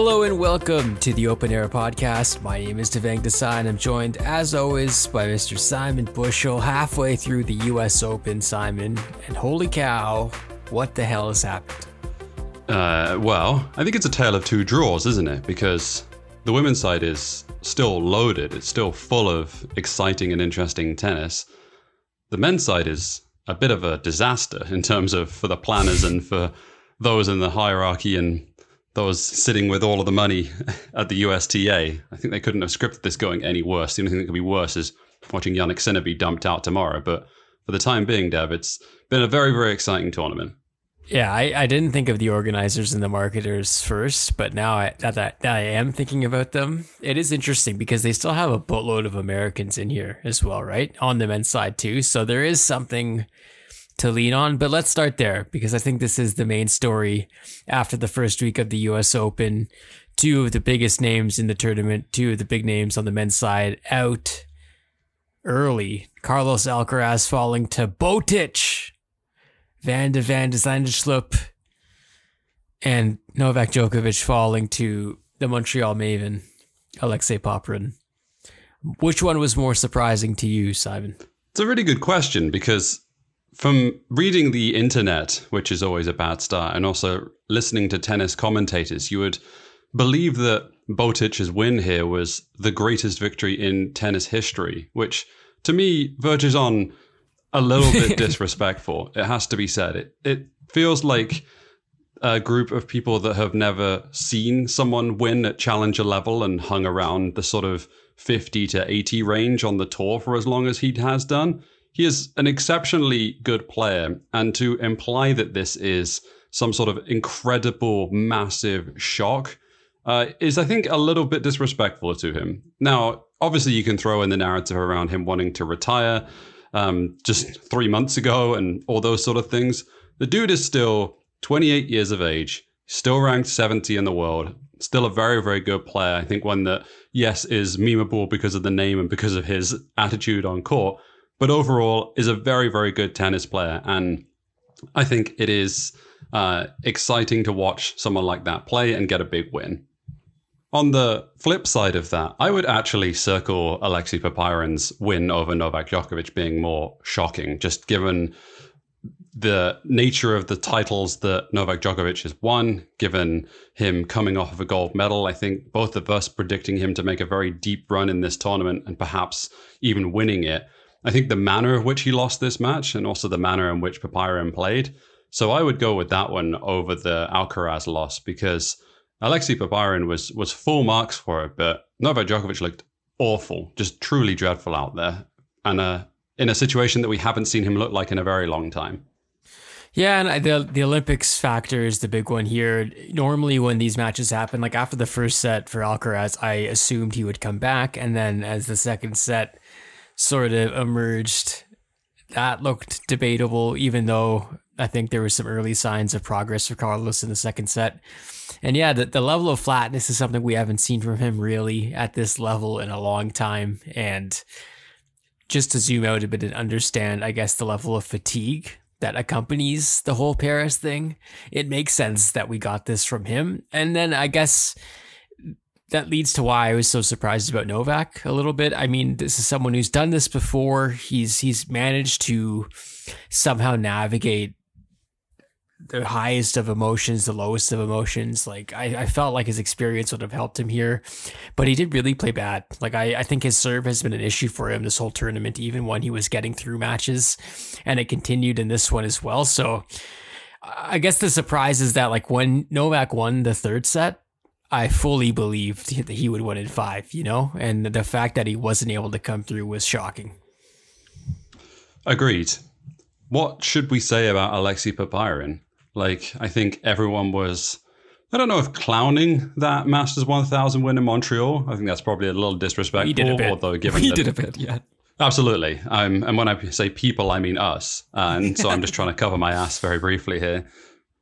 Hello and welcome to the Open Era Podcast. My name is Devang Desai and I'm joined, as always, by Mr. Simon Bushell, halfway through the US Open, Simon. And holy cow, what the hell has happened? Uh, well, I think it's a tale of two draws, isn't it? Because the women's side is still loaded, it's still full of exciting and interesting tennis. The men's side is a bit of a disaster in terms of for the planners and for those in the hierarchy and those sitting with all of the money at the USTA. I think they couldn't have scripted this going any worse. The only thing that could be worse is watching Jannik Sinner be dumped out tomorrow. But for the time being, Dev, it's been a very, very exciting tournament. Yeah, I, I didn't think of the organizers and the marketers first, but now I, that, that, that I am thinking about them, it is interesting because they still have a boatload of Americans in here as well, right? On the men's side too. So there is something to lean on. But let's start there because I think this is the main story after the first week of the US Open. Two of the biggest names in the tournament, two of the big names on the men's side out early. Carlos Alcaraz falling to Botic, Van de Van de Zandschulp, and Novak Djokovic falling to the Montreal Maven, Alexei Popyrin. Which one was more surprising to you, Simon? It's a really good question because from reading the internet, which is always a bad start, and also listening to tennis commentators, you would believe that Botic's win here was the greatest victory in tennis history, which to me verges on a little bit disrespectful. It has to be said. It it feels like a group of people that have never seen someone win at challenger level and hung around the sort of 50 to 80 range on the tour for as long as he has done he is an exceptionally good player, and to imply that this is some sort of incredible, massive shock uh, is, I think, a little bit disrespectful to him. Now, obviously, you can throw in the narrative around him wanting to retire um, just three months ago and all those sort of things. The dude is still 28 years of age, still ranked 70 in the world, still a very, very good player. I think one that, yes, is memeable because of the name and because of his attitude on court, but overall is a very, very good tennis player. And I think it is uh, exciting to watch someone like that play and get a big win. On the flip side of that, I would actually circle Alexei Popyrin's win over Novak Djokovic being more shocking, just given the nature of the titles that Novak Djokovic has won, given him coming off of a gold medal. I think both of us predicting him to make a very deep run in this tournament and perhaps even winning it I think the manner of which he lost this match and also the manner in which Popyrin played. So I would go with that one over the Alcaraz loss because Alexei Popyrin was was full marks for it, but Novak Djokovic looked awful, just truly dreadful out there, and uh, in a situation that we haven't seen him look like in a very long time. Yeah, and the the Olympics factor is the big one here. Normally, when these matches happen, like after the first set for Alcaraz, I assumed he would come back, and then as the second set sort of emerged. That looked debatable, even though I think there were some early signs of progress for Carlos in the second set. And yeah, the, the level of flatness is something we haven't seen from him really at this level in a long time. And just to zoom out a bit and understand, I guess, the level of fatigue that accompanies the whole Paris thing, it makes sense that we got this from him. And then I guess that leads to why I was so surprised about Novak a little bit. I mean, this is someone who's done this before. He's he's managed to somehow navigate the highest of emotions, the lowest of emotions. Like I, I felt like his experience would have helped him here, but he did really play bad. Like I, I think his serve has been an issue for him this whole tournament, even when he was getting through matches, and it continued in this one as well. So I guess the surprise is that like when Novak won the third set, I fully believed that he would win in five, you know, and the fact that he wasn't able to come through was shocking. Agreed. What should we say about Alexei Popyrin? Like, I think everyone was, I don't know if clowning that Masters 1000 win in Montreal. I think that's probably a little disrespectful. He did a bit. Although, given he did a bit, yeah. Absolutely. Um, and when I say people, I mean us. And so I'm just trying to cover my ass very briefly here.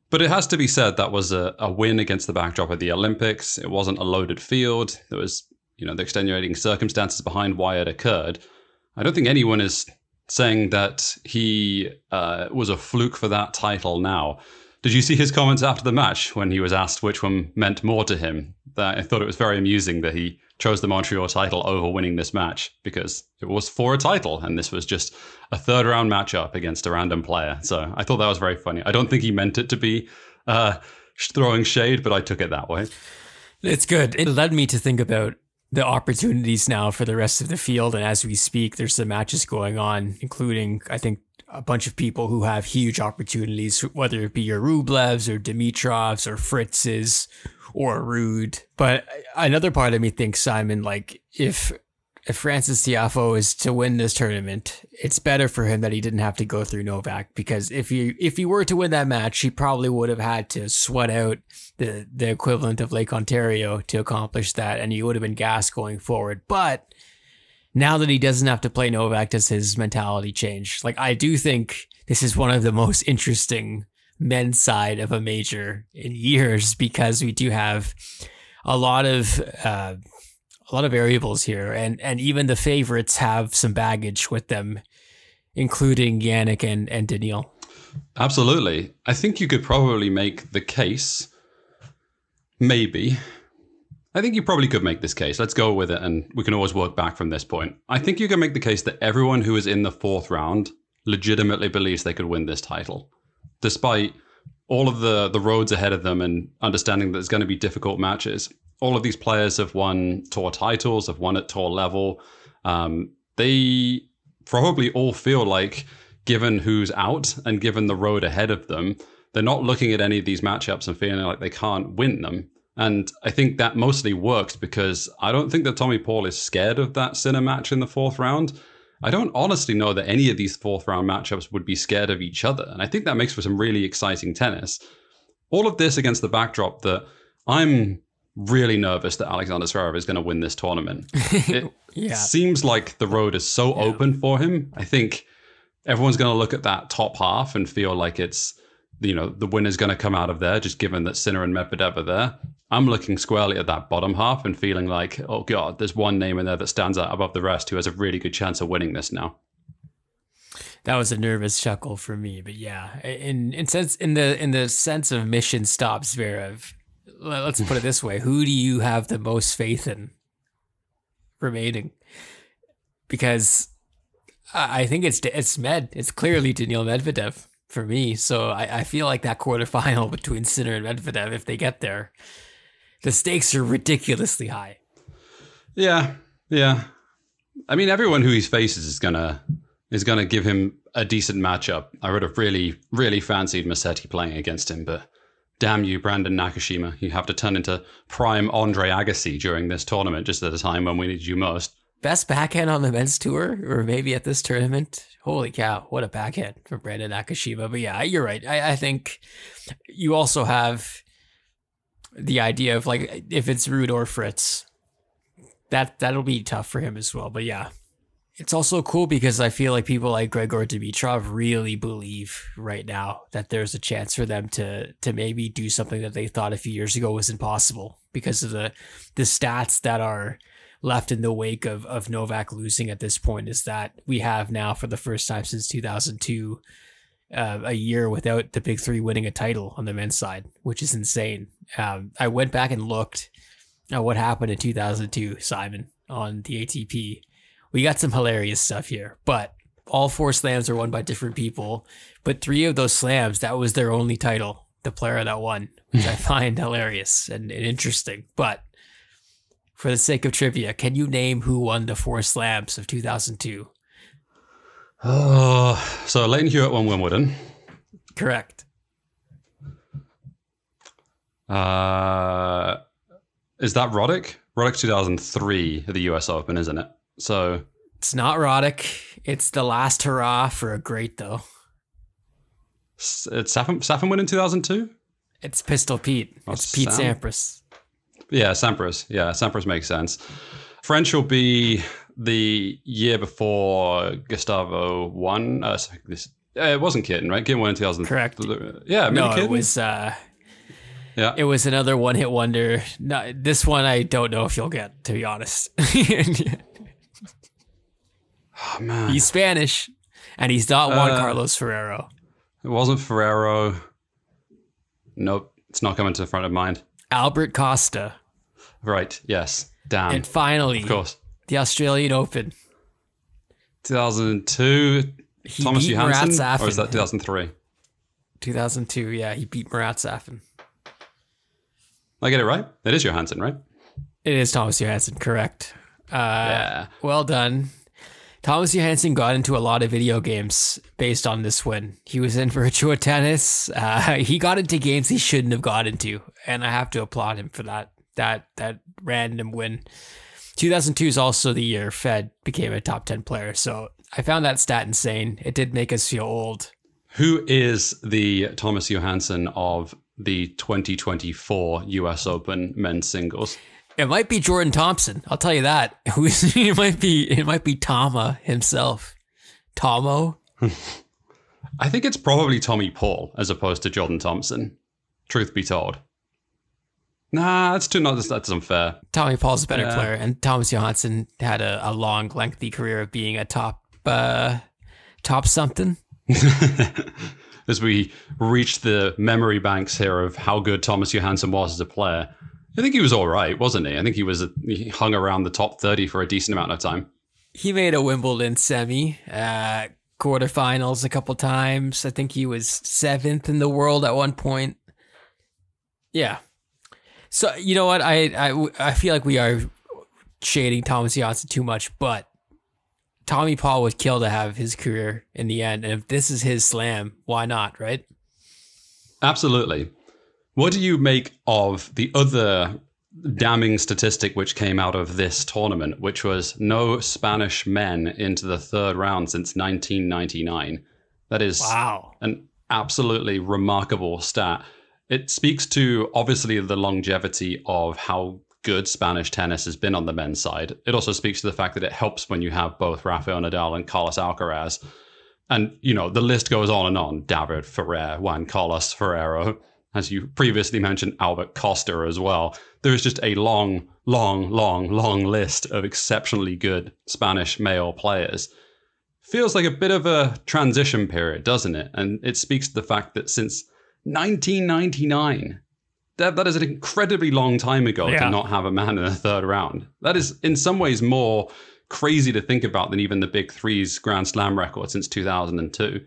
But it has to be said that was a, a win against the backdrop of the Olympics. It wasn't a loaded field. There was, you know, the extenuating circumstances behind why it occurred. I don't think anyone is saying that he uh, was a fluke for that title now. Did you see his comments after the match when he was asked which one meant more to him? I thought it was very amusing that he chose the Montreal title over winning this match because it was for a title and this was just a third round matchup against a random player. So I thought that was very funny. I don't think he meant it to be uh, throwing shade, but I took it that way. It's good. It led me to think about the opportunities now for the rest of the field. And as we speak, there's some matches going on, including, I think, a bunch of people who have huge opportunities, whether it be your Rublevs or Dimitrovs or Fritzes or Ruud. But another part of me thinks, Simon, like if if Frances Tiafoe is to win this tournament, it's better for him that he didn't have to go through Novak because if he if he were to win that match, he probably would have had to sweat out the the equivalent of Lake Ontario to accomplish that, and he would have been gassed going forward. But now that he doesn't have to play Novak, does his mentality change? Like I do think this is one of the most interesting men's side of a major in years because we do have a lot of. Uh, a lot of variables here, and and even the favorites have some baggage with them, including Jannik and and Daniil. Absolutely, I think you could probably make the case. Maybe, I think you probably could make this case. Let's go with it, and we can always work back from this point. I think you can make the case that everyone who is in the fourth round legitimately believes they could win this title, despite all of the the roads ahead of them and understanding that it's going to be difficult matches all of these players have won tour titles, have won at tour level. Um, they probably all feel like, given who's out and given the road ahead of them, they're not looking at any of these matchups and feeling like they can't win them. And I think that mostly works because I don't think that Tommy Paul is scared of that Sinner match in the fourth round. I don't honestly know that any of these fourth round matchups would be scared of each other. And I think that makes for some really exciting tennis. All of this against the backdrop that I'm really nervous that Alexander Zverev is going to win this tournament. It yeah. seems like the road is so yeah. open for him. I think everyone's going to look at that top half and feel like it's you know the winner's going to come out of there just given that Sinner and Medvedev are there. I'm looking squarely at that bottom half and feeling like, oh god, there's one name in there that stands out above the rest who has a really good chance of winning this now. That was a nervous chuckle for me, but yeah, in in sense in the in the sense of mission stop Zverev, let's put it this way: Who do you have the most faith in remaining? Because I think it's it's Med. It's clearly Daniil Medvedev for me. So I, I feel like that quarterfinal between Sinner and Medvedev, if they get there, the stakes are ridiculously high. Yeah, yeah. I mean, everyone who he faces is gonna is gonna give him a decent matchup. I would have really, really fancied Musetti playing against him, but damn you, Brandon Nakashima. You have to turn into prime Andre Agassi during this tournament, just at a time when we need you most. Best backhand on the men's tour, or maybe at this tournament. Holy cow, what a backhand from Brandon Nakashima. But yeah, you're right. I, I think you also have the idea of like if it's Ruud or Fritz, that that'll be tough for him as well. But yeah, it's also cool because I feel like people like Grigor Dimitrov really believe right now that there's a chance for them to to maybe do something that they thought a few years ago was impossible because of the the stats that are left in the wake of of Novak losing at this point is that we have now for the first time since 2002 uh, a year without the big three winning a title on the men's side, which is insane. Um, I went back and looked at what happened in 2002, Simon, on the ATP we got some hilarious stuff here, but all four slams are won by different people. But three of those slams, that was their only title, the player that won, which I find hilarious and, and interesting. But for the sake of trivia, can you name who won the four slams of 2002? Oh, so Lleyton Hewitt won Wimbledon. Correct. Uh, is that Roddick? Roddick 2003 at the US Open, isn't it? So it's not Roddick. It's the last hurrah for a great though. It's Safin, Safin win in 2002? It's Pistol Pete. Oh, it's Pete Sam- Sampras. Yeah, Sampras. Yeah, Sampras makes sense. French will be the year before Gustavo won. Uh, sorry, this, uh, it wasn't Kuerten, right? Kuerten won in 2000. Correct. Yeah, no, it was. Uh, yeah, it was another one-hit wonder. No, this one I don't know if you'll get, to be honest. Oh, man. He's Spanish, and he's not Juan uh, Carlos Ferrero. It wasn't Ferrero. Nope, it's not coming to the front of mind. Albert Costa. Right. Yes. Damn. And finally, of course. the Australian Open. 2002. He Thomas Johansson, or is that 2003? 2002, yeah, he beat Marat Safin. I get it right. It is Johansson, right? It is Thomas Johansson, correct. Uh, yeah. Well done. Thomas Johansson got into a lot of video games based on this win. He was in Virtua Tennis. Uh, he got into games he shouldn't have got into, and I have to applaud him for that. That that random win. 2002 is also the year Fed became a top 10 player. So I found that stat insane. It did make us feel old. Who is the Thomas Johansson of the 2024 US Open men's singles? It might be Jordan Thompson. I'll tell you that. it might be it might be Tama himself. Tomo. I think it's probably Tommy Paul as opposed to Jordan Thompson. Truth be told. Nah, that's too not that's unfair. Tommy Paul's a better Yeah. player, and Thomas Johansson had a, a long, lengthy career of being a top uh top something. as we reach the memory banks here of how good Thomas Johansson was as a player. I think he was all right, wasn't he? I think he was he hung around the top 30 for a decent amount of time. He made a Wimbledon semi, uh, quarterfinals a couple times. I think he was seventh in the world at one point. Yeah. So you know what? I I, I feel like we are shading Thomas Johansson too much, but Tommy Paul would kill to have his career in the end. And if this is his slam, why not, right? Absolutely. What do you make of the other damning statistic which came out of this tournament, which was no Spanish men into the third round since 1999? That is Wow. an absolutely remarkable stat. It speaks to obviously the longevity of how good Spanish tennis has been on the men's side. It also speaks to the fact that it helps when you have both Rafael Nadal and Carlos Alcaraz. And, you know, the list goes on and on. David Ferrer, Juan Carlos Ferrero, as you previously mentioned, Albert Costa as well. There is just a long, long, long, long list of exceptionally good Spanish male players feels like a bit of a transition period, doesn't it? And it speaks to the fact that since 1999, that, that is an incredibly long time ago Yeah. to not have a man in the third round. That is, in some ways, more crazy to think about than even the big three's Grand Slam record since 2002.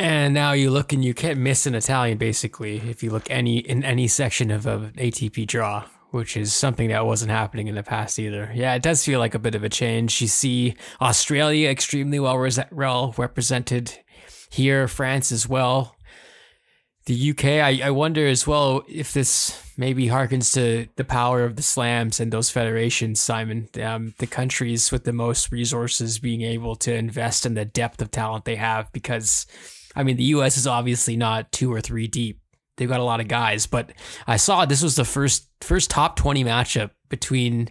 And now you look and you can't miss an Italian basically if you look any in any section of an ATP draw, which is something that wasn't happening in the past either. Yeah, it does feel like a bit of a change. You see Australia extremely well, res- well represented here, France as well. The UK, I, I wonder as well if this maybe harkens to the power of the slams and those federations, Simon. Um, the countries with the most resources being able to invest in the depth of talent they have because I mean, the U.S. is obviously not two or three deep. They've got a lot of guys, but I saw this was the first first top twenty matchup between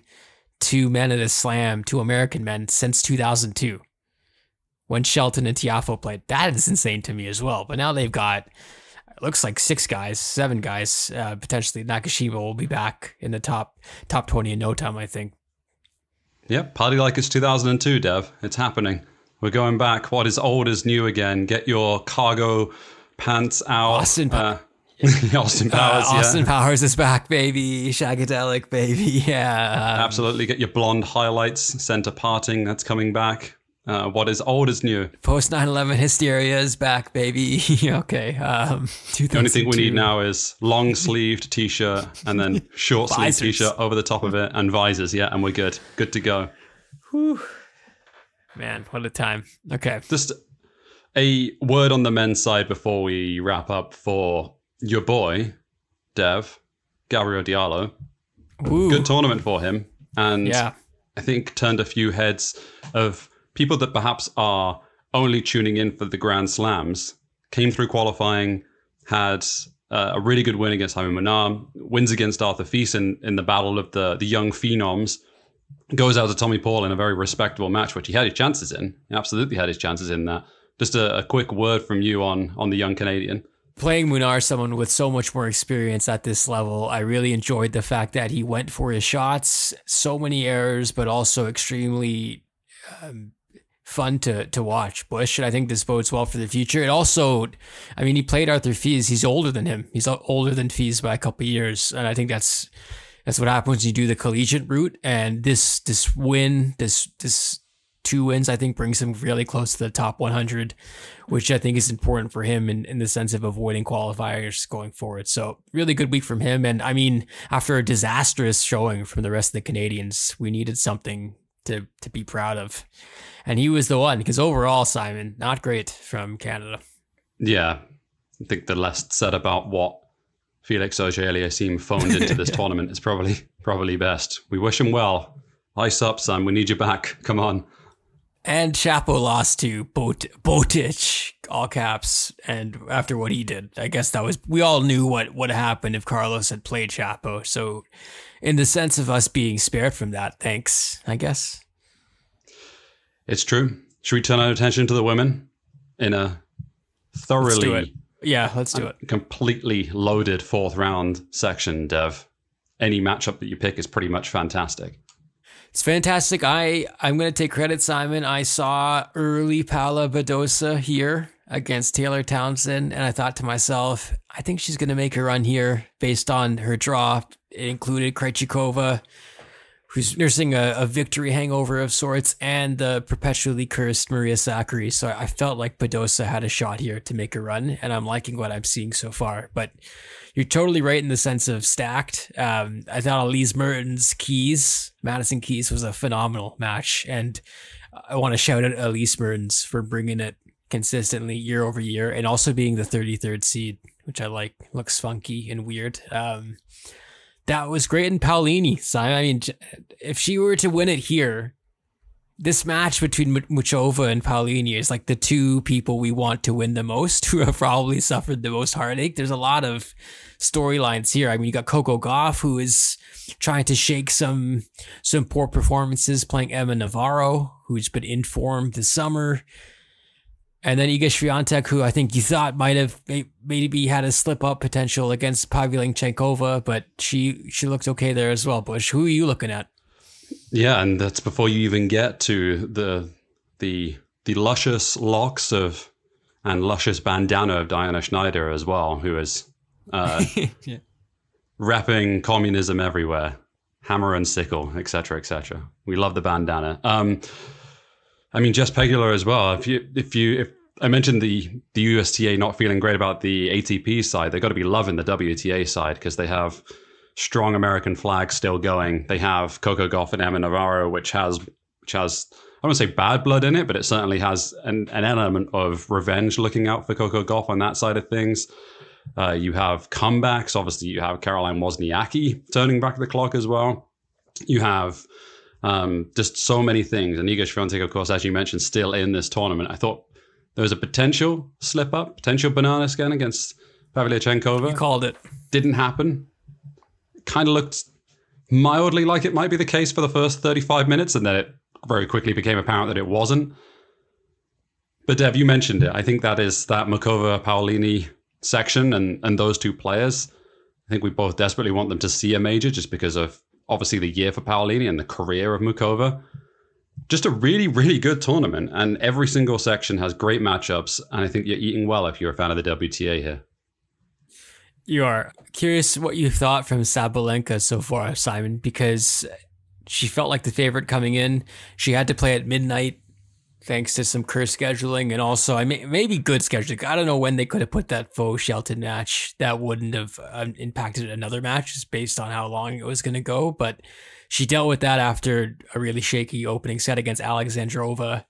two men at a slam, two American men since 2002, when Shelton and Tiafoe played. That is insane to me as well. But now they've got it looks like six guys, seven guys. Uh, potentially Nakashima will be back in the top top twenty in no time. I think. Yep, party like it's 2002, Dev. It's happening. We're going back. What is old is new again. Get your cargo pants out. Austin Uh, Austin Powers, uh, Austin yeah. Powers is back, baby. Shagadelic, baby. Yeah. um, Absolutely. Get your blonde highlights, center parting. That's coming back. Uh, what is old is new. Post 9/11 hysteria is back, baby. okay. Um, The only thing we need now is long sleeved t shirt and then short sleeved t shirt over the top of it and visors. Yeah, and we're good. Good to go. Man, what a time. Okay. Just a word on the men's side before we wrap up for your boy, Dev, Gabriel Diallo. Ooh. Good tournament for him. And Yeah. I think turned a few heads of people that perhaps are only tuning in for the Grand Slams. Came through qualifying, had uh, a really good win against Jaume Munar, wins against Arthur Fils in, in the battle of the, the young phenoms, goes out to Tommy Paul in a very respectable match, which he had his chances in. He absolutely had his chances in that. Just a, a quick word from you on on the young Canadian. Playing Munar, someone with so much more experience at this level, I really enjoyed the fact that he went for his shots. So many errors, but also extremely um, fun to to watch. Bush, and I think this bodes well for the future. It also, I mean, he played Arthur Fils. He's older than him. He's older than Fils by a couple of years, and I think that's That's what happens when you do the collegiate route. And this this win, this this two wins, I think brings him really close to the top 100, which I think is important for him in, in the sense of avoiding qualifiers going forward. So really good week from him. And I mean, after a disastrous showing from the rest of the Canadians, we needed something to to be proud of. And he was the one because overall, Simon, not great from Canada. Yeah. I think the less said about what Felix Auger-Aliassime phoned into this tournament is probably probably best. We wish him well. Ice up, son. We need you back. Come on. And Shapo lost to Bot- Botic, all caps. And after what he did, I guess that was, we all knew what would have happened if Carlos had played Shapo. So, in the sense of us being spared from that, thanks, I guess. It's true. Should we turn our attention to the women in a thoroughly, yeah, let's do it. Completely loaded fourth round section, Dev. Any matchup that you pick is pretty much fantastic. It's fantastic. I I'm gonna take credit, Simon. I saw early Paula Badosa here against Taylor Townsend, and I thought to myself, I think she's gonna make a run here based on her draw. It included Krejcikova, who's nursing a, a, victory hangover of sorts, and the perpetually cursed Maria Sakkari. So I felt like Badosa had a shot here to make a run, and I'm liking what I'm seeing so far. But you're totally right in the sense of stacked. Um, I thought Elise Mertens Keys, Madison Keys was a phenomenal match. And I want to shout out Elise Mertens for bringing it consistently year over year and also being the 33rd seed, which I like. Looks funky and weird. Um, that was great. in Paolini, Simon, I mean, if she were to win it here, this match between Muchova and Paolini is like the two people we want to win the most, who have probably suffered the most heartache. There's a lot of storylines here. I mean, you got Coco Gauff, who is trying to shake some some poor performances, playing Emma Navarro, who's been in form this summer. And then Iga Swiatek, who I think you thought might have maybe had a slip up potential against Pavlyuchenkova, but she she looked okay there as well. Bush, who are you looking at? Yeah, and that's before you even get to the the the luscious locks of and luscious bandana of Diana Shnaider as well, who is uh, yeah. rapping communism everywhere, hammer and sickle, etc., etc. We love the bandana. Um, I mean, Jess Pegula as well. If you if you if I mentioned the the USTA not feeling great about the ATP side, they've got to be loving the WTA side because they have strong American flag still going. They have Coco Gauff and Emma Navarro, which has which has I don't say bad blood in it, but it certainly has an, an element of revenge looking out for Coco Gauff on that side of things. Uh, you have comebacks. Obviously, you have Caroline Wozniacki turning back the clock as well. You have um, just so many things. And Iga Swiatek, of course, as you mentioned, still in this tournament. I thought there was a potential slip up, potential banana skin against Pavlyuchenkova. You called it. Didn't happen kind of looked mildly like it might be the case for the first 35 minutes, and then it very quickly became apparent that it wasn't. But Dev, you mentioned it. I think that is that Muchova Paolini section and, and those two players. I think we both desperately want them to see a major just because of obviously the year for Paolini and the career of Muchova. Just a really, really good tournament, and every single section has great matchups. And I think you're eating well if you're a fan of the WTA here. You are curious what you thought from Sabalenka so far, Simon, because she felt like the favorite coming in. She had to play at midnight thanks to some curse scheduling and also I mean maybe good scheduling. I don't know when they could have put that faux Shelton match that wouldn't have um, impacted another match just based on how long it was going to go, but she dealt with that after a really shaky opening set against Alexandrova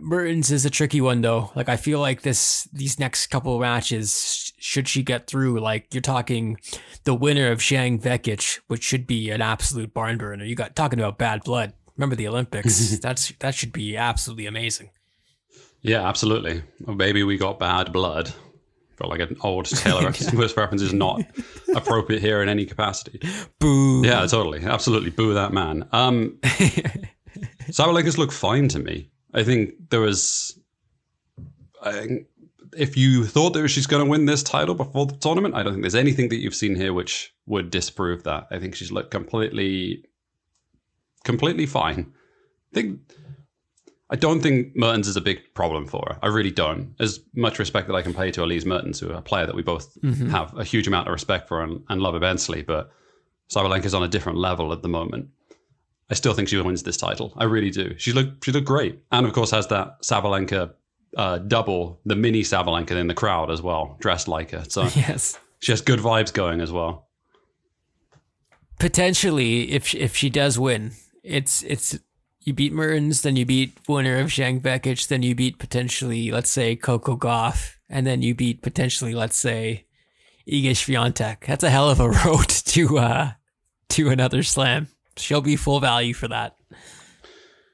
Mertens is a tricky one though. Like I feel like this these next couple of matches, should she get through, like you're talking the winner of Zheng Vekic, which should be an absolute barn burner. You got talking about bad blood. Remember the Olympics? That's that should be absolutely amazing. Yeah, absolutely. Well, maybe we got bad blood. Felt like an old Taylor Swift reference is not appropriate here in any capacity. Boo. Yeah, totally. Absolutely. Boo that man. Um Sabalenka's look fine to me. I think there was. I, if you thought that she's going to win this title before the tournament, I don't think there's anything that you've seen here which would disprove that. I think she's looked completely, completely fine. I think. I don't think Mertens is a big problem for her. I really don't. As much respect that I can pay to Elise Mertens, who are a player that we both mm-hmm. have a huge amount of respect for and, and love immensely, but Sabalenka's on a different level at the moment. I still think she wins this title. I really do. She looked she looked great, and of course has that Sabalenka uh, double, the mini Sabalenka in the crowd as well, dressed like her. So yes, she has good vibes going as well. Potentially, if if she does win, it's it's you beat Mertens, then you beat winner of Zheng Vekic, then you beat potentially, let's say, Coco Gauff, and then you beat potentially, let's say, Iga Swiatek. That's a hell of a road to uh to another slam. She'll be full value for that.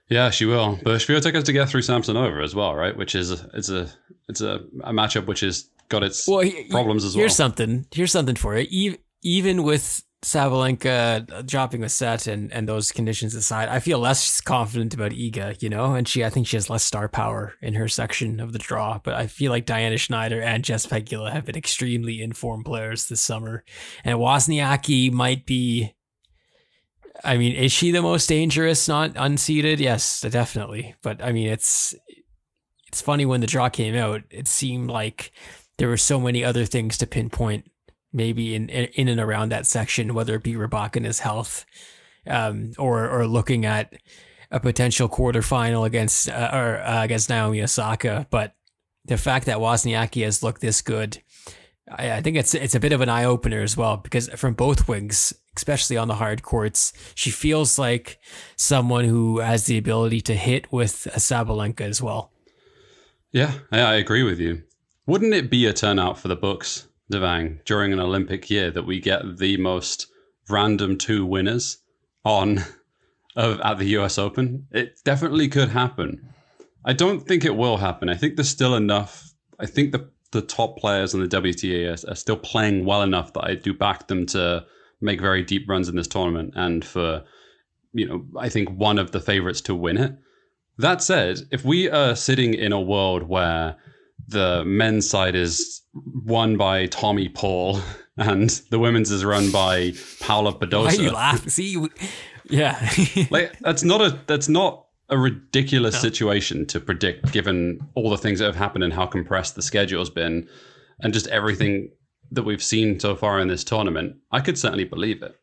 Yeah, she will. But Swiatek has to get through Samsonova as well, right? Which is it's a it's a, a matchup which has got its well, he, problems as here's well. Here's something. Here's something for you. Even with Sabalenka uh, dropping a set and, and those conditions aside, I feel less confident about Iga, you know, and she I think she has less star power in her section of the draw. But I feel like Diana Shnaider and Jess Pegula have been extremely informed players this summer. And Wozniacki might be I mean, is she the most dangerous not unseeded? Yes, definitely. But I mean it's it's funny when the draw came out, it seemed like there were so many other things to pinpoint maybe in in and around that section, whether it be Rybakina's health, um, or or looking at a potential quarterfinal against uh, or uh, against Naomi Osaka. But the fact that Wozniacki has looked this good, I, I think it's it's a bit of an eye opener as well because from both wings, especially on the hard courts, she feels like someone who has the ability to hit with a Sabalenka as well. Yeah, I agree with you. Wouldn't it be a turnout for the books Devang, during an Olympic year that we get the most random two winners on of at the US Open. It definitely could happen. I don't think it will happen. I think there's still enough. I think the the top players in the WTA are, are still playing well enough that I do back them to make very deep runs in this tournament and for you know, I think one of the favorites to win it. That said, if we are sitting in a world where the men's side is won by Tommy Paul, and the women's is run by Paula Badosa. Why you laugh? See, yeah, like that's not a that's not a ridiculous no. situation to predict, given all the things that have happened and how compressed the schedule's been, and just everything that we've seen so far in this tournament. I could certainly believe it.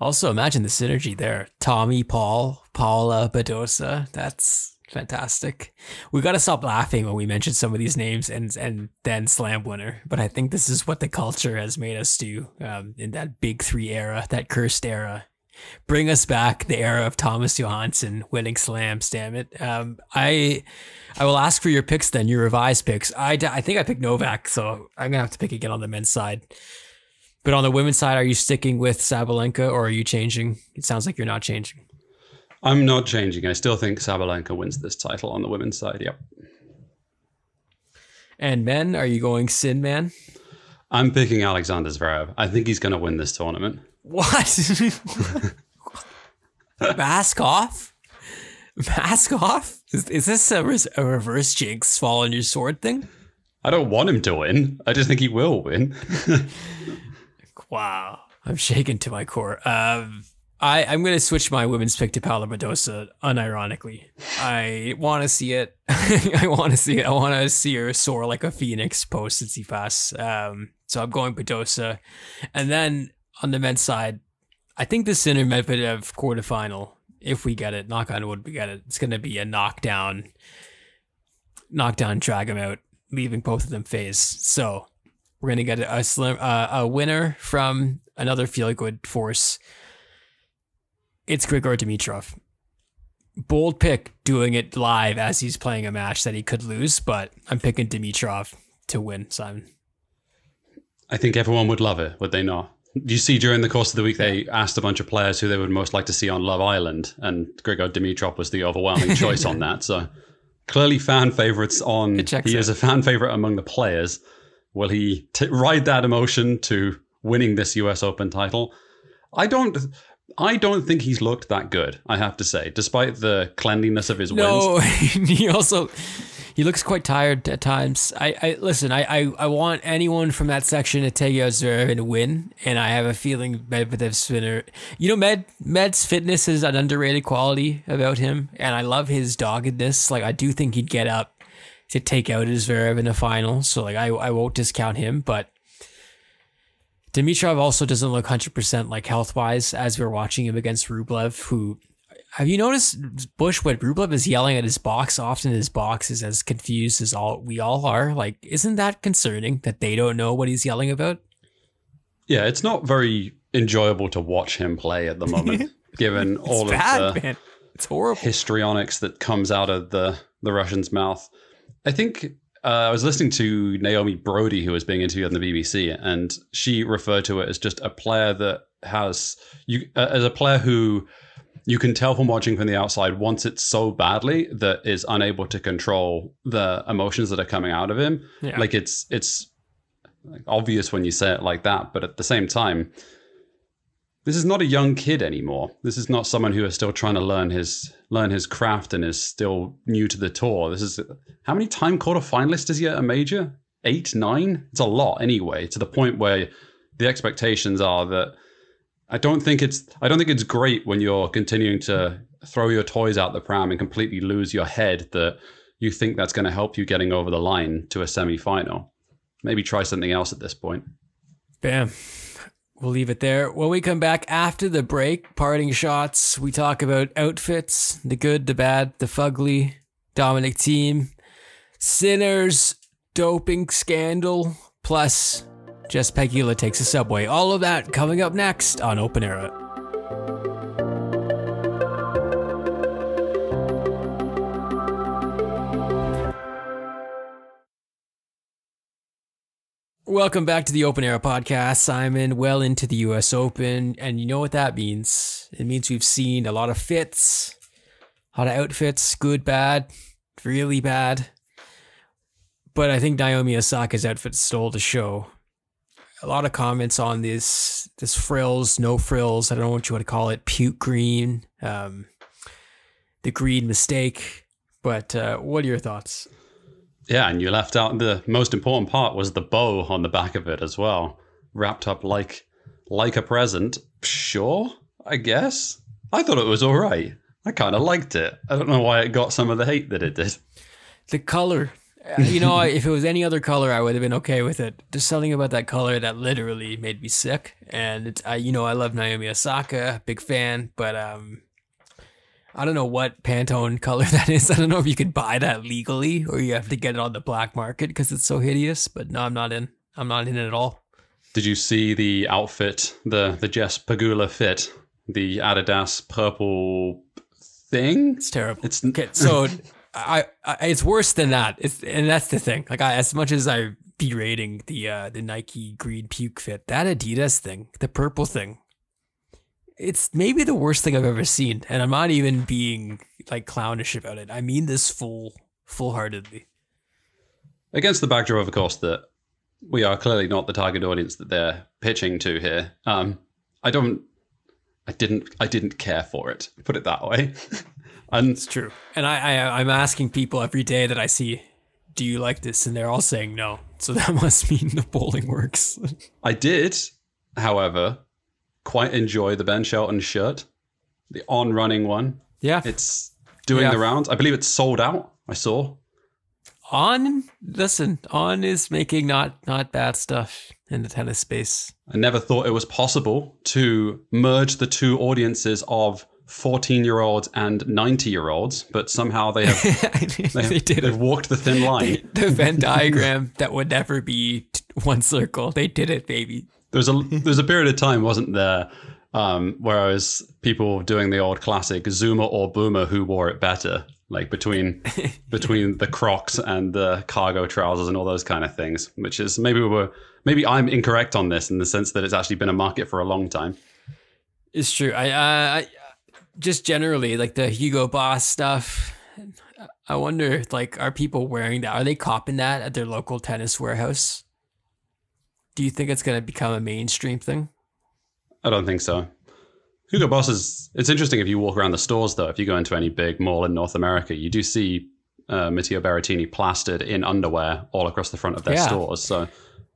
Also, imagine the synergy there: Tommy Paul, Paula Badosa. That's fantastic. We got to stop laughing when we mention some of these names and and then slam winner. But I think this is what the culture has made us do um, in that big three era, that cursed era. Bring us back the era of Thomas Johansson winning slams. Damn it! Um, I I will ask for your picks then, your revised picks. I, I think I picked Novak, so I'm gonna have to pick again on the men's side. But on the women's side, are you sticking with Sabalenka or are you changing? It sounds like you're not changing. I'm not changing. I still think Sabalenka wins this title on the women's side. Yep. And men, are you going Sin Man? I'm picking Alexander Zverev. I think he's going to win this tournament. What? Mask off? Mask off? Is, is this a, res- a reverse jinx fall on your sword thing? I don't want him to win. I just think he will win. wow. I'm shaken to my core. Um, I, I'm going to switch my women's pick to Paula Badosa, unironically. I want to see it. I want to see it. I want to see her soar like a phoenix post Tsitsipas. Um, so I'm going Badosa. And then on the men's side, I think the center Sinner Medvedev quarterfinal, if we get it, knock on wood, we get it. It's going to be a knockdown, knockdown, drag them out, leaving both of them phase. So we're going to get a, slim, uh, a winner from another feel good force it's Grigor Dimitrov. Bold pick doing it live as he's playing a match that he could lose, but I'm picking Dimitrov to win, Simon. I think everyone would love it, would they not? You see during the course of the week they asked a bunch of players who they would most like to see on Love Island, and Grigor Dimitrov was the overwhelming choice on that. So clearly, fan favorites on. He out. is a fan favorite among the players. Will he t- ride that emotion to winning this U.S. Open title? I don't. I don't think he's looked that good. I have to say, despite the cleanliness of his no, wins. he also he looks quite tired at times. I, I listen. I, I, I want anyone from that section to take out Zverev and win, and I have a feeling Medvedev's spinner. You know, Med Med's fitness is an underrated quality about him, and I love his doggedness. Like I do think he'd get up to take out his Zverev in the final. So like I I won't discount him, but Dimitrov also doesn't look 100% like health wise as we're watching him against Rublev, who have you noticed Bush when Rublev is yelling at his box? Often his box is as confused as all we all are. Like, isn't that concerning that they don't know what he's yelling about? Yeah, it's not very enjoyable to watch him play at the moment, given all bad, of the man. It's horrible. histrionics that comes out of the the Russian's mouth. I think uh, I was listening to Naomi Broady, who was being interviewed on the BBC, and she referred to it as just a player that has you uh, as a player who you can tell from watching from the outside wants it so badly that is unable to control the emotions that are coming out of him. Yeah. Like it's it's obvious when you say it like that, but at the same time, this is not a young kid anymore. This is not someone who is still trying to learn his learn his craft and is still new to the tour. This is how many time quarter finalists is he a major? Eight, nine? It's a lot anyway. To the point where the expectations are that I don't think it's I don't think it's great when you're continuing to throw your toys out the pram and completely lose your head that you think that's going to help you getting over the line to a semi-final. Maybe try something else at this point. Bam. We'll leave it there. When we come back after the break, parting shots, we talk about outfits, the good, the bad, the fugly, Dominic Thiem, Sinner's, doping scandal, plus Jess Pegula takes a subway. All of that coming up next on Open Era. Welcome back to the Open Era podcast. Simon, well into the US Open. And you know what that means? It means we've seen a lot of fits, a lot of outfits, good, bad, really bad. But I think Naomi Osaka's outfit stole the show a lot of comments on this this frills, no frills. I don't know what you want to call it, puke green, um, the green mistake. But uh, what are your thoughts? Yeah, and you left out the most important part was the bow on the back of it as well, wrapped up like like a present. Sure, I guess. I thought it was all right. I kind of liked it. I don't know why it got some of the hate that it did. The color, uh, you know, if it was any other color, I would have been okay with it. There's something about that color that literally made me sick. And I, you know, I love Naomi Osaka, big fan, but um, I don't know what Pantone color that is. I don't know if you could buy that legally or you have to get it on the black market because it's so hideous. But no, I'm not in. I'm not in it at all. Did you see the outfit, the the Jess Pegula fit, the Adidas purple thing? It's terrible. It's okay. So I, I, it's worse than that. It's and that's the thing. Like I, as much as I berating the uh, the Nike green puke fit, that Adidas thing, the purple thing, it's maybe the worst thing I've ever seen. And I'm not even being like clownish about it. I mean this full full heartedly. Against the backdrop, of course, that we are clearly not the target audience that they're pitching to here. Um, I don't I didn't I didn't care for it. Put it that way. And it's true. And I, I I'm asking people every day that I see, do you like this? And they're all saying no. So that must mean the bowling works. I did, however, quite enjoy the Ben Shelton shirt, the on running one. Yeah. It's doing yeah. the rounds. I believe it's sold out. I saw. On listen, on is making not not bad stuff in the tennis space. I never thought it was possible to merge the two audiences of 14 year olds and 90 year olds, but somehow they have, they, have, they did they've walked the thin line. the Venn diagram that would never be one circle. They did it, baby. There's a there's a period of time, wasn't there, um, where I was people doing the old classic Zoomer or Boomer who wore it better, like between between the Crocs and the cargo trousers and all those kind of things. Which is maybe we were maybe I'm incorrect on this in the sense that it's actually been a market for a long time. It's true. I, I just generally like the Hugo Boss stuff. I wonder, like, are people wearing that? Are they copping that at their local tennis warehouse? Do you think it's going to become a mainstream thing? I don't think so. Hugo Boss is. It's interesting if you walk around the stores, though. If you go into any big mall in North America, you do see uh, Matteo Berrettini plastered in underwear all across the front of their yeah. stores. So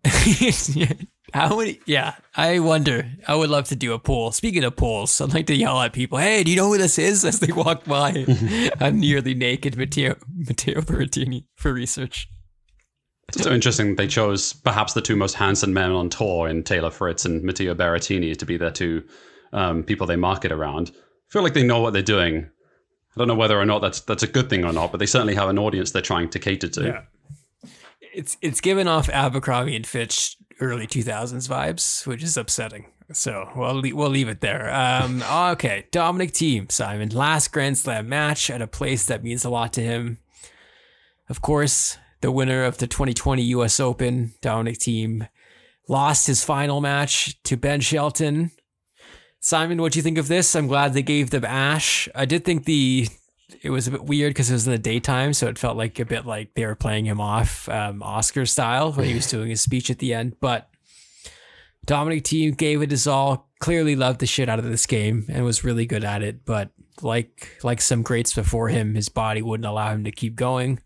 How many? Yeah, I wonder. I would love to do a poll. Speaking of polls, I'd like to yell at people, "Hey, do you know who this is?" As they walk by a nearly naked Matteo Matteo Berrettini for research. It's so interesting they chose perhaps the two most handsome men on tour in Taylor Fritz and Matteo Berrettini to be their two um, people they market around. I feel like they know what they're doing. I don't know whether or not that's that's a good thing or not, but they certainly have an audience they're trying to cater to. Yeah. It's it's given off Abercrombie and Fitch early 2000s vibes, which is upsetting. So we'll we'll leave it there. Um, okay, Dominic Thiem Simon, last Grand Slam match at a place that means a lot to him. Of course, the winner of the 2020 U.S. Open, Dominic Thiem, lost his final match to Ben Shelton. Simon, what do you think of this? I'm glad they gave them Ash. I did think the it was a bit weird because it was in the daytime, so it felt like a bit like they were playing him off um, Oscar style when he was doing his speech at the end. But Dominic Thiem gave it his all. Clearly loved the shit out of this game and was really good at it. But like like some greats before him, his body wouldn't allow him to keep going.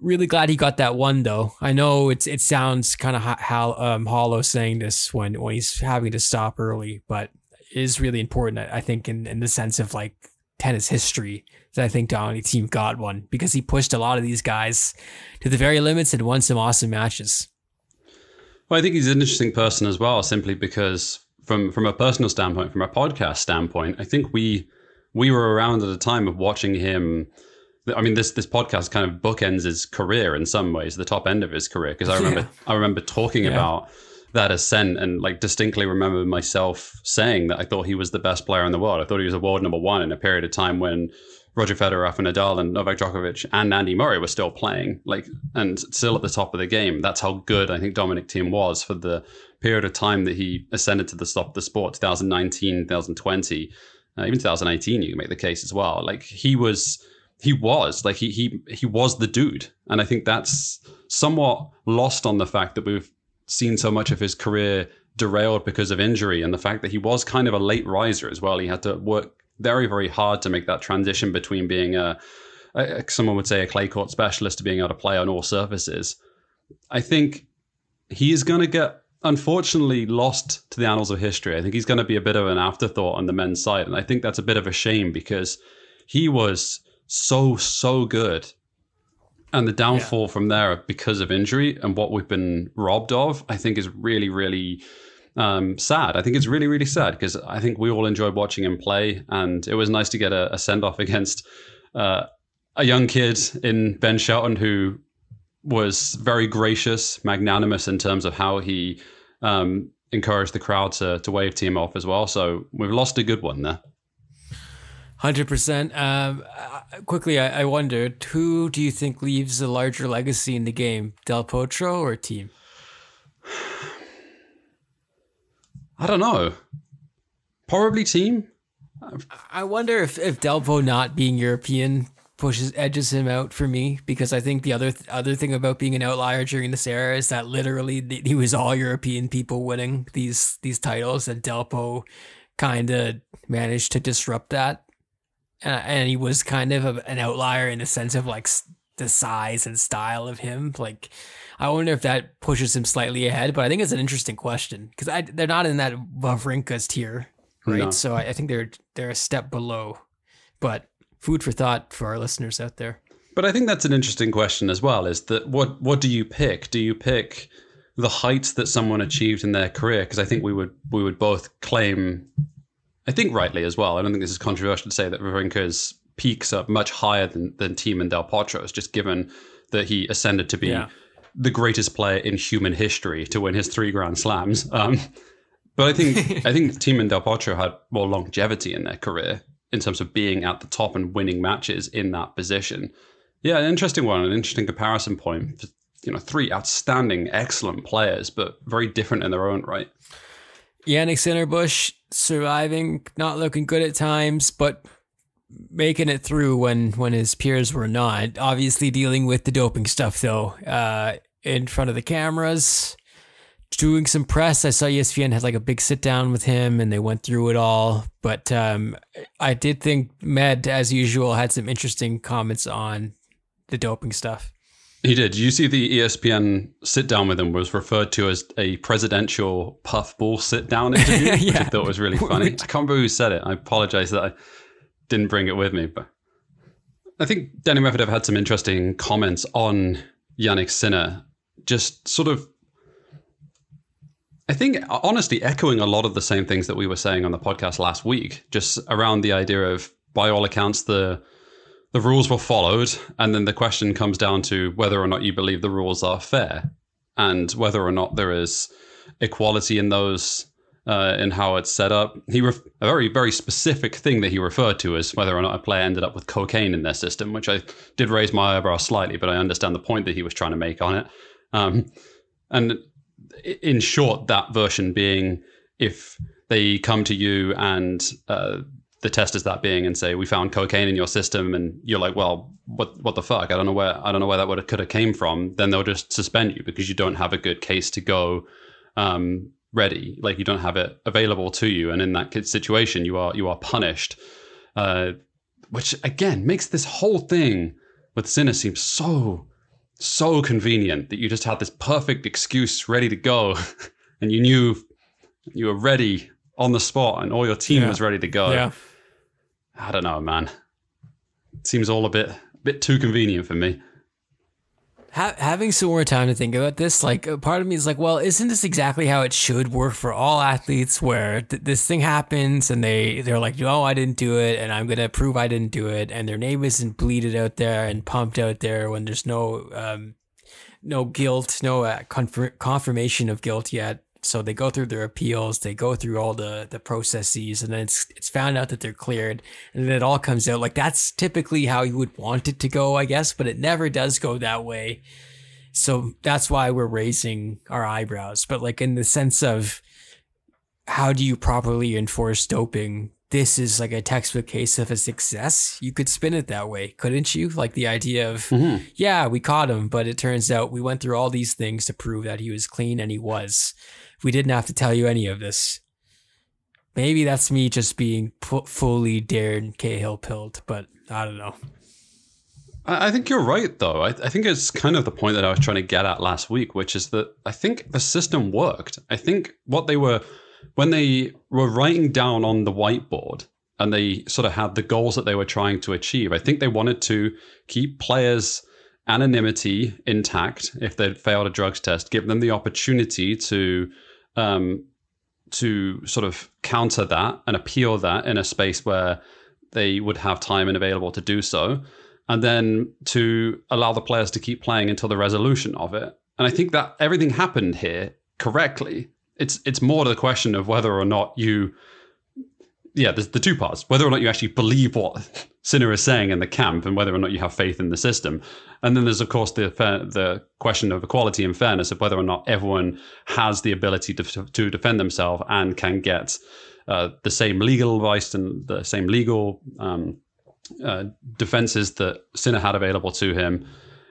Really glad he got that one though. I know it's it sounds kind of how um, hollow saying this when when he's having to stop early, but it is really important. I think in in the sense of like tennis history that I think Dominic Thiem got one because he pushed a lot of these guys to the very limits and won some awesome matches. Well, I think he's an interesting person as well, simply because from from a personal standpoint, from a podcast standpoint, I think we we were around at a time of watching him. I mean, this this podcast kind of bookends his career in some ways, the top end of his career. Because I remember yeah. I remember talking yeah. about that ascent and like distinctly remember myself saying that I thought he was the best player in the world. I thought he was a world number one in a period of time when Roger Federer, Rafa Nadal, and Novak Djokovic and Andy Murray were still playing, like, and still at the top of the game. That's how good I think Dominic Thiem was for the period of time that he ascended to the top of the sport, 2019, 2020, uh, even 2018. You can make the case as well. Like he was, he was like he he he was the dude, and I think that's somewhat lost on the fact that we've seen so much of his career derailed because of injury and the fact that he was kind of a late riser as well. He had to work very, very hard to make that transition between being a, a someone would say a clay court specialist to being able to play on all surfaces. I think he is going to get unfortunately lost to the annals of history. I think he's going to be a bit of an afterthought on the men's side, and I think that's a bit of a shame because he was so so good. And the downfall yeah. from there because of injury and what we've been robbed of, I think is really, really um, sad. I think it's really, really sad because I think we all enjoyed watching him play, and it was nice to get a, a send off against uh, a young kid in Ben Shelton who was very gracious, magnanimous in terms of how he um, encouraged the crowd to to wave Thiem off as well. So we've lost a good one there. Hundred um, percent. Quickly, I, I wondered who do you think leaves a larger legacy in the game, Del Potro or Thiem? I don't know. Probably Thiem. I wonder if if Delpo not being European pushes edges him out for me because I think the other th- other thing about being an outlier during this era is that literally he was all European people winning these these titles and Delpo kind of managed to disrupt that uh, and he was kind of a, an outlier in the sense of like the size and style of him like I wonder if that pushes him slightly ahead, but I think it's an interesting question because they're not in that Wawrinka's tier, right? No. So I, I think they're they're a step below. But food for thought for our listeners out there. But I think that's an interesting question as well. Is that what what do you pick? Do you pick the heights that someone achieved in their career? Because I think we would we would both claim, I think rightly as well. I don't think this is controversial to say that Wawrinka's peaks are much higher than than Thiem and Del Potro's, just given that he ascended to be yeah the greatest player in human history to win his three Grand Slams. Um, but I think I think Thiem and Del Potro had more longevity in their career in terms of being at the top and winning matches in that position. Yeah, an interesting one, an interesting comparison point. You know, three outstanding, excellent players, but very different in their own right. Jannik Sinnerbusch surviving, not looking good at times, but making it through when when his peers were not. Obviously, dealing with the doping stuff though, uh, in front of the cameras, doing some press. I saw ESPN had like a big sit down with him, and they went through it all. But um, I did think Med, as usual, had some interesting comments on the doping stuff. He did. You see, the ESPN sit down with him was referred to as a presidential puffball sit down interview, yeah. which I thought it was really funny. I can't remember who said it. I apologize that I didn't bring it with me. But I think Danny Medvedev had some interesting comments on Jannik Sinner just sort of I think honestly echoing a lot of the same things that we were saying on the podcast last week, just around the idea of by all accounts the the rules were followed, and then the question comes down to whether or not you believe the rules are fair, and whether or not there is equality in those uh, in how it's set up. He ref- a very very specific thing that he referred to as whether or not a player ended up with cocaine in their system, which I did raise my eyebrow slightly, but I understand the point that he was trying to make on it. Um, and in short, that version being if they come to you and uh, the testers that being and say we found cocaine in your system and you're like well what what the fuck? I don't know where i don't know where that would have could have came from then they'll just suspend you because you don't have a good case to go um, ready. Like you don't have it available to you. And in that situation you are you are punished uh, which again makes this whole thing with sinner seem so so convenient that you just had this perfect excuse ready to go and you knew you were ready on the spot and all your team yeah. was ready to go. Yeah. I don't know, man. It seems all a bit a bit too convenient for me. Ha- having some more time to think about this, like a part of me is like, well, isn't this exactly how it should work for all athletes? Where th- this thing happens and they they're like, no, I didn't do it, and I'm gonna prove I didn't do it, and their name isn't bleeded out there and pumped out there when there's no um, no guilt, no uh, confir- confirmation of guilt yet. So they go through their appeals, they go through all the the processes, and then it's it's found out that they're cleared, and then it all comes out. Like that's typically how you would want it to go, I guess, but it never does go that way. So that's why we're raising our eyebrows. But like in the sense of how do you properly enforce doping? This is like a textbook case of a success. You could spin it that way, couldn't you? Like the idea of, mm-hmm. yeah, we caught him, but it turns out we went through all these things to prove that he was clean and he was we didn't have to tell you any of this. Maybe that's me just being fully Darren Cahill pilled, but I don't know. I think you're right, though. I, I, think it's kind of the point that I was trying to get at last week, which is that I think the system worked. I think what they were, when they were writing down on the whiteboard and they sort of had the goals that they were trying to achieve, I think they wanted to keep players anonymity intact if they'd failed a drugs test, give them the opportunity to um, to sort of counter that and appeal that in a space where they would have time and available to do so, and then to allow the players to keep playing until the resolution of it. And I think that everything happened here correctly. It's it's more to the question of whether or not you yeah, there's the two parts: whether or not you actually believe what Sinner is saying in the camp, and whether or not you have faith in the system. And then there's of course the the question of equality and fairness of whether or not everyone has the ability to to defend themselves and can get uh, the same legal advice and the same legal um, uh, defenses that Sinner had available to him,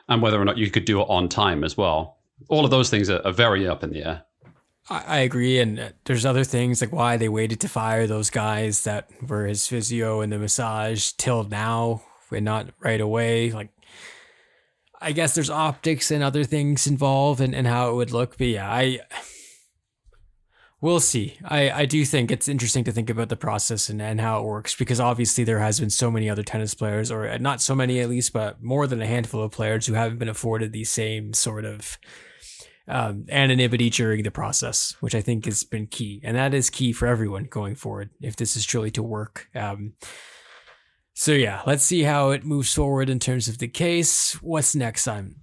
and whether or not you could do it on time as well. All of those things are, are very up in the air. I agree, and uh, there's other things like why they waited to fire those guys that were his physio and the massage till now and not right away. Like, I guess there's optics and other things involved and, and how it would look. But yeah, I we'll see. I, I do think it's interesting to think about the process and, and how it works because obviously there has been so many other tennis players, or uh, not so many at least, but more than a handful of players who haven't been afforded these same sort of um, anonymity during the process, which I think has been key. And that is key for everyone going forward if this is truly to work. Um, so, yeah, let's see how it moves forward in terms of the case. What's next, Simon?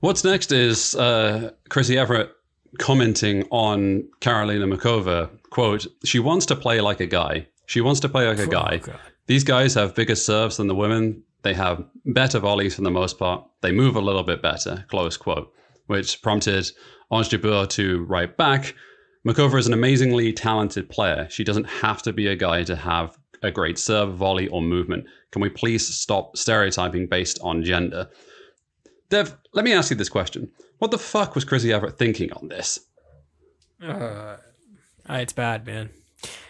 What's next is uh, Chrissy Evert commenting on Karolina Muchova. Quote, she wants to play like a guy. She wants to play like a oh, guy. Oh, These guys have bigger serves than the women. They have better volleys for the most part. They move a little bit better. Close quote which prompted Ons Jabeur to write back. Muchova is an amazingly talented player. She doesn't have to be a guy to have a great serve, volley, or movement. Can we please stop stereotyping based on gender? Dev, let me ask you this question. What the fuck was Chrissy Evert thinking on this? Uh, it's bad, man.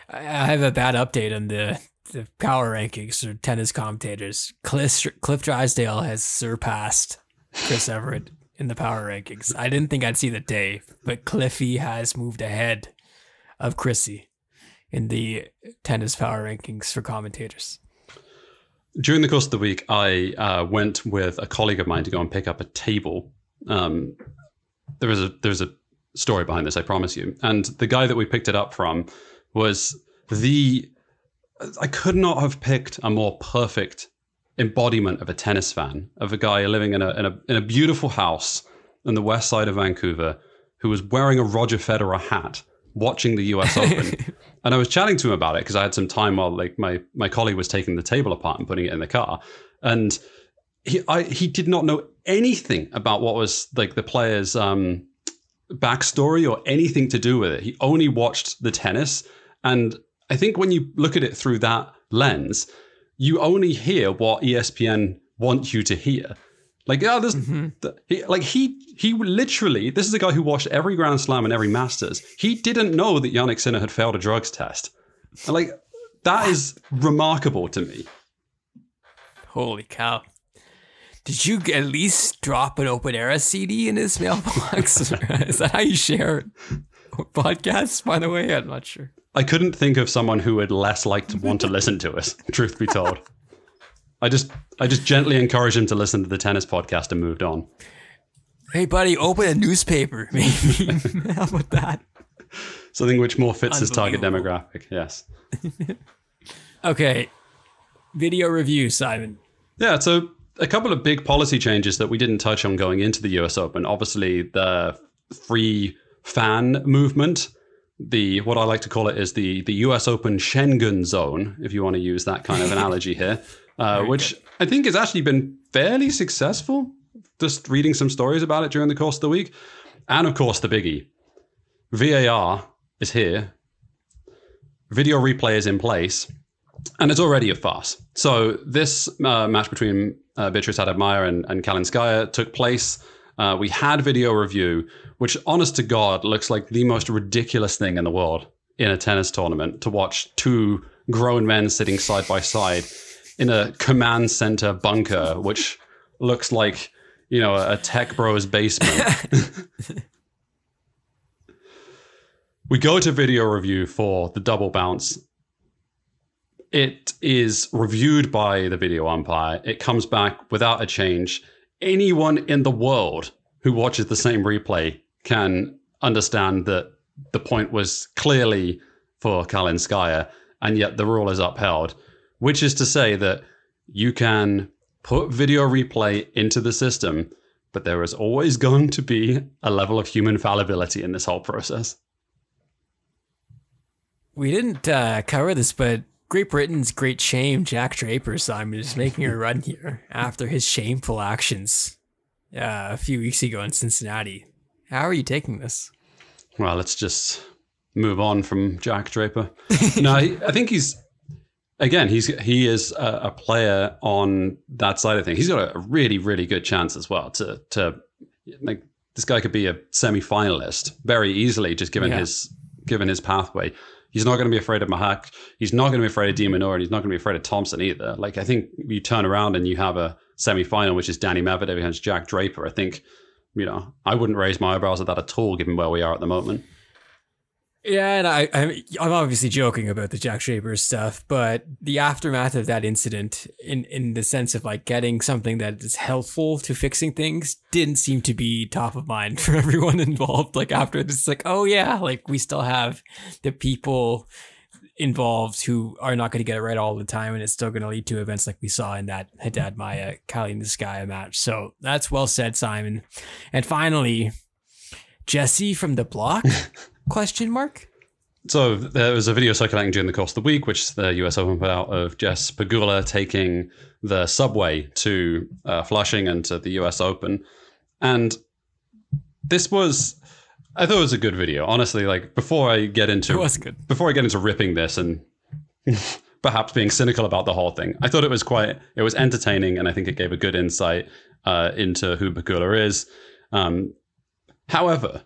I have a bad update on the the power rankings or tennis commentators. Cliff, Cliff Drysdale has surpassed Chris Evert in the power rankings. I didn't think I'd see the day, but Cliffy has moved ahead of Chrissy in the tennis power rankings for commentators. During the course of the week, I uh, went with a colleague of mine to go and pick up a table Um, there is a there's a story behind this, I promise you. And the guy that we picked it up from was the I could not have picked a more perfect embodiment of a tennis fan, of a guy living in a in a in a beautiful house in the west side of Vancouver who was wearing a Roger Federer hat watching the US Open. and I was chatting to him about it because I had some time while like my my colleague was taking the table apart and putting it in the car. And he I he did not know anything about what was like the player's um backstory or anything to do with it. He only watched the tennis. And I think when you look at it through that lens, you only hear what ESPN wants you to hear. Like, yeah, this, mm-hmm. the, he, like he, he literally, this is a guy who watched every Grand Slam and every Masters. He didn't know that Jannik Sinner had failed a drugs test. And like, that is remarkable to me. Holy cow. Did you at least drop an open era CD in his mailbox? is that how you share podcasts, by the way? I'm not sure. I couldn't think of someone who would less like to want to listen to us, truth be told. I just I just gently encouraged him to listen to the tennis podcast and moved on. Hey buddy, open a newspaper, maybe. How about that? Something which more fits his target demographic, yes. okay. Video review, Simon. Yeah, so a couple of big policy changes that we didn't touch on going into the US Open. Obviously, the free fan movement the what I like to call it is the the U.S. Open Schengen zone, if you want to use that kind of analogy here, uh, which. I think has actually been fairly successful. Just reading some stories about it during the course of the week, and of course the biggie, VAR is here, video replay is in place, and it's already a farce. So this uh, match between uh, Beatriz Haddad Maia and, and Kalinskaya took place. Uh, we had video review which, honest to God, looks like the most ridiculous thing in the world in a tennis tournament to watch two grown men sitting side by side in a command center bunker, which looks like, you know, a tech bro's basement. we go to video review for the double bounce. It is reviewed by the video umpire. It comes back without a change. Anyone in the world who watches the same replay can understand that the point was clearly for Kalinskaya, and yet the rule is upheld, which is to say that you can put video replay into the system, but there is always going to be a level of human fallibility in this whole process. We didn't uh, cover this, but Great Britain's great shame, Jack Draper, Simon, is making a run here after his shameful actions uh, a few weeks ago in Cincinnati. How are you taking this? Well, let's just move on from Jack Draper. no, I think he's again he's he is a, a, player on that side of things. He's got a, really really good chance as well to to like this guy could be a semi finalist very easily just given yeah. his given his pathway. He's not going to be afraid of Machac. He's not going to be afraid of de Minaur, and he's not going to be afraid of Thompson either. Like I think you turn around and you have a semi final, which is Danny Medvedev against Jack Draper. I think you know, I wouldn't raise my eyebrows at that at all, given where we are at the moment. Yeah, and I, I'm, obviously joking about the Jack Draper stuff, but the aftermath of that incident, in in the sense of like getting something that is helpful to fixing things, didn't seem to be top of mind for everyone involved. Like after it's like, oh yeah, like we still have the people involved who are not going to get it right all the time, and it's still going to lead to events like we saw in that Haddad Maia Kalinskaya match. So that's well said, Simon. And finally, Jesse from the block? question mark. So there was a video circulating during the course of the week, which the US Open put out of Jess Pegula taking the subway to uh, Flushing and to the US Open, and this was I thought it was a good video. Honestly, like before I get into it was good. Before I get into ripping this and perhaps being cynical about the whole thing, I thought it was quite it was entertaining and I think it gave a good insight uh, into who Pegula is. Um, however,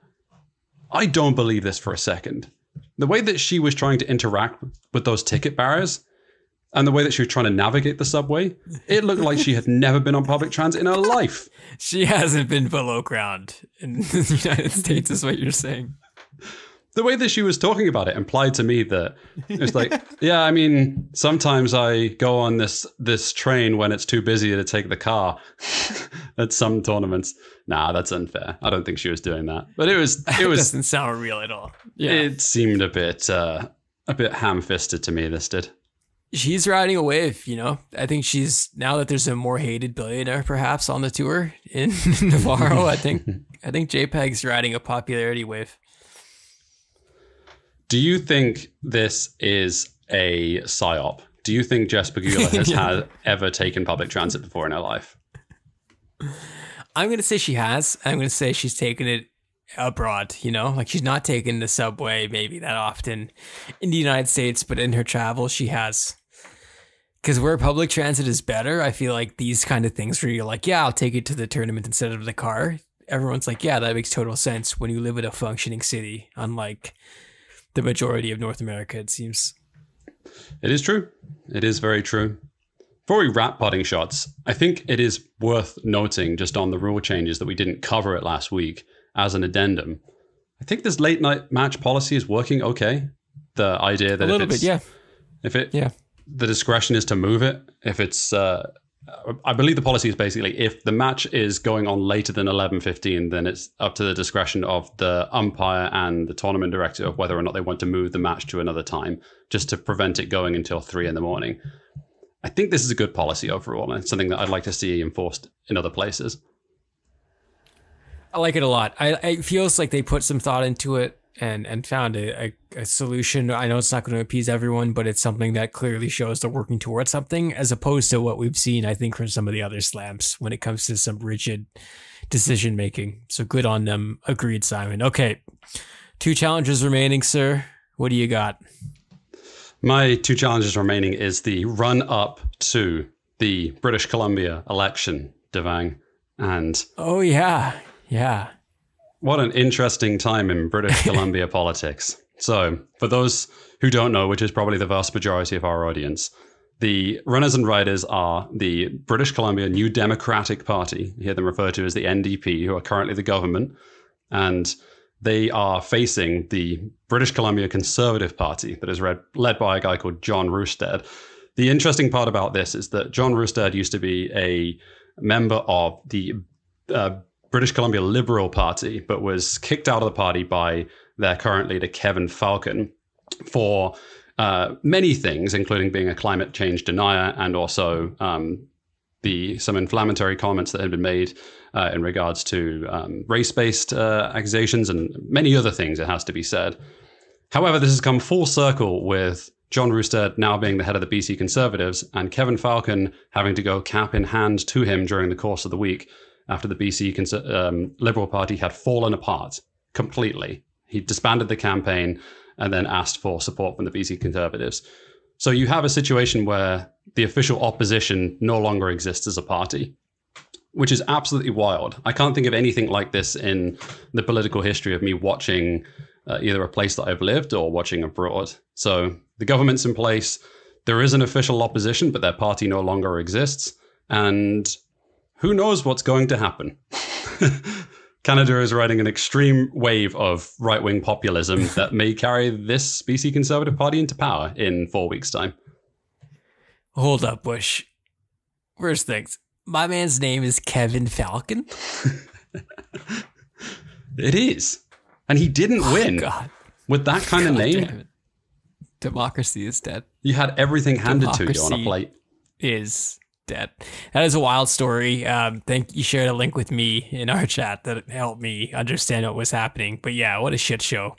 I don't believe this for a second. The way that she was trying to interact with those ticket barriers and the way that she was trying to navigate the subway, it looked like she had never been on public transit in her life. She hasn't been below ground in the United States, is what you're saying. the way that she was talking about it implied to me that it's like, yeah, I mean, sometimes I go on this this train when it's too busy to take the car at some tournaments. Nah, that's unfair. I don't think she was doing that. But it was it was doesn't sound real at all. Yeah. It seemed a bit uh, a bit ham-fisted to me. This did. She's riding a wave, you know. I think she's now that there's a more hated billionaire perhaps on the tour in Navarro. I think I think JPEG's riding a popularity wave. Do you think this is a psyop? Do you think Jess Pegula has yeah. had ever taken public transit before in her life? I'm gonna say she has. I'm gonna say she's taken it abroad, you know? Like she's not taken the subway maybe that often in the United States, but in her travels she has. Cause where public transit is better, I feel like these kind of things where you're like, yeah, I'll take it to the tournament instead of the car. Everyone's like, yeah, that makes total sense when you live in a functioning city, unlike the majority of North America, it seems. It is true. It is very true. Before we wrap Parting Shots, I think it is worth noting just on the rule changes that we didn't cover it last week as an addendum. I think this late night match policy is working okay. The idea that a little bit, yeah, if it, yeah, the discretion is to move it. If it's uh, I believe the policy is basically if the match is going on later than 11:15 then it's up to the discretion of the umpire and the tournament director of whether or not they want to move the match to another time just to prevent it going until 3 in the morning. I think this is a good policy overall and something that I'd like to see enforced in other places. I like it a lot. I it feels like they put some thought into it and and found a, a, a, solution. I know it's not going to appease everyone, but it's something that clearly shows they're working towards something, as opposed to what we've seen, I think, from some of the other slams when it comes to some rigid decision making. So good on them. Agreed, Simon. Okay, two challenges remaining, sir. What do you got? My two challenges remaining is the run up to the British Columbia election, Devang, and oh yeah, yeah. What an interesting time in British Columbia politics. So, for those who don't know, which is probably the vast majority of our audience, the runners and riders are the British Columbia New Democratic Party, you hear them referred to as the NDP, who are currently the government, and they are facing the British Columbia Conservative Party that is read, led by a guy called John Rustad. The interesting part about this is that John Rustad used to be a member of the uh, British Columbia Liberal Party, but was kicked out of the party by their current leader, Kevin Falcon, for uh, many things, including being a climate change denier and also um, the some inflammatory comments that had been made uh, in regards to um, race-based uh, accusations and many other things. It has to be said. However, this has come full circle with John Rustad now being the head of the BC Conservatives and Kevin Falcon having to go cap in hand to him during the course of the week after the BC um, Liberal Party had fallen apart completely. He disbanded the campaign and then asked for support from the BC Conservatives. So you have a situation where the official opposition no longer exists as a party, which is absolutely wild. I can't think of anything like this in the political history of me watching uh, either a place that I've lived or watching abroad. So the government's in place. There is an official opposition, but their party no longer exists. And who knows what's going to happen? Canada is riding an extreme wave of right wing populism that may carry this BC Conservative Party into power in four weeks' time. Hold up, Bush. First things, my man's name is Kevin Falcon. it is. And he didn't oh, win God. with that kind God of name. Democracy is dead. You had everything handed Democracy to you on a plate. Is dead. That is a wild story. Um, thank you shared a link with me in our chat that helped me understand what was happening. But yeah, what a shit show.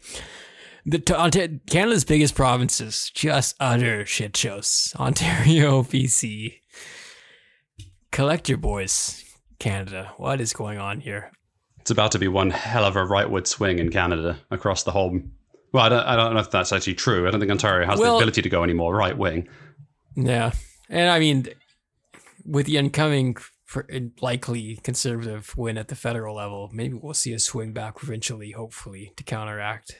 The Canada's biggest provinces, just utter shit shows. Ontario, BC. Collect your boys, Canada. What is going on here? It's about to be one hell of a rightward swing in Canada across the whole. Well, I don't, I don't know if that's actually true. I don't think Ontario has well, the ability to go any more right wing. Yeah. And I mean, with the incoming likely conservative win at the federal level, maybe we'll see a swing back provincially, hopefully, to counteract.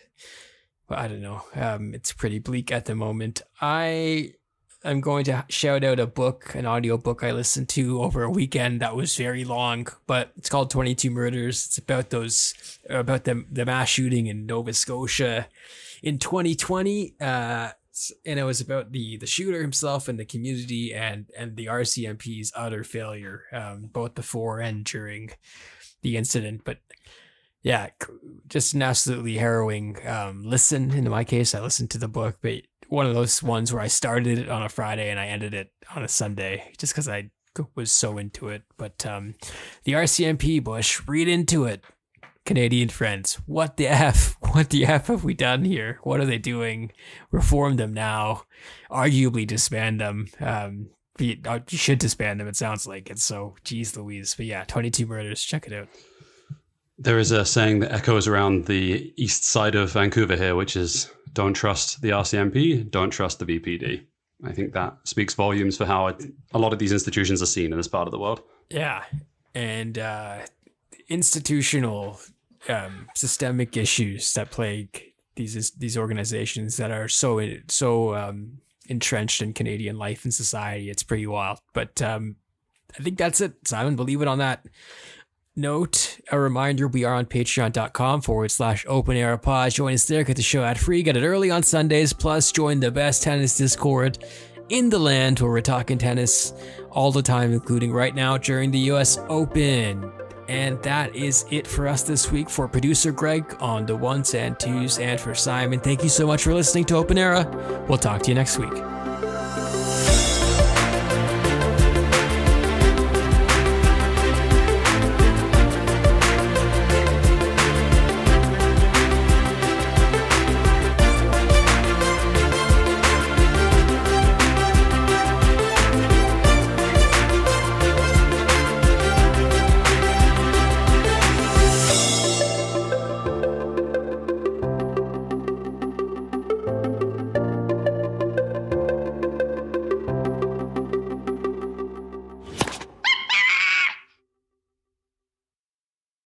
But I don't know. Um, it's pretty bleak at the moment. I I'm going to shout out a book, an audio book I listened to over a weekend that was very long, but it's called 22 Murders. It's about those, about the, the mass shooting in Nova Scotia in 2020. Uh, and it was about the the shooter himself and the community and and the RCMP's utter failure, um, both before and during the incident. But yeah, just an absolutely harrowing um, listen. In my case, I listened to the book, but one of those ones where I started it on a Friday and I ended it on a Sunday, just because I was so into it. But um, the RCMP, Bush, read into it. Canadian friends, what the F? What the F have we done here? What are they doing? Reform them now. Arguably disband them. Um, you should disband them, it sounds like it. So, geez Louise. But yeah, 22 murders. Check it out. There is a saying that echoes around the east side of Vancouver here, which is don't trust the RCMP, don't trust the VPD. I think that speaks volumes for how a lot of these institutions are seen in this part of the world. Yeah. And uh, institutional um, systemic issues that plague these these organizations that are so so um, entrenched in Canadian life and society. It's pretty wild. But um, I think that's it, Simon. Believe it on that note. A reminder: we are on Patreon.com forward slash Open Era Pod. Join us there. Get the show ad free. Get it early on Sundays. Plus, join the best tennis Discord in the land where we're talking tennis all the time, including right now during the U.S. Open. And that is it for us this week for producer Greg on the ones and twos, and for Simon. Thank you so much for listening to Open Era. We'll talk to you next week.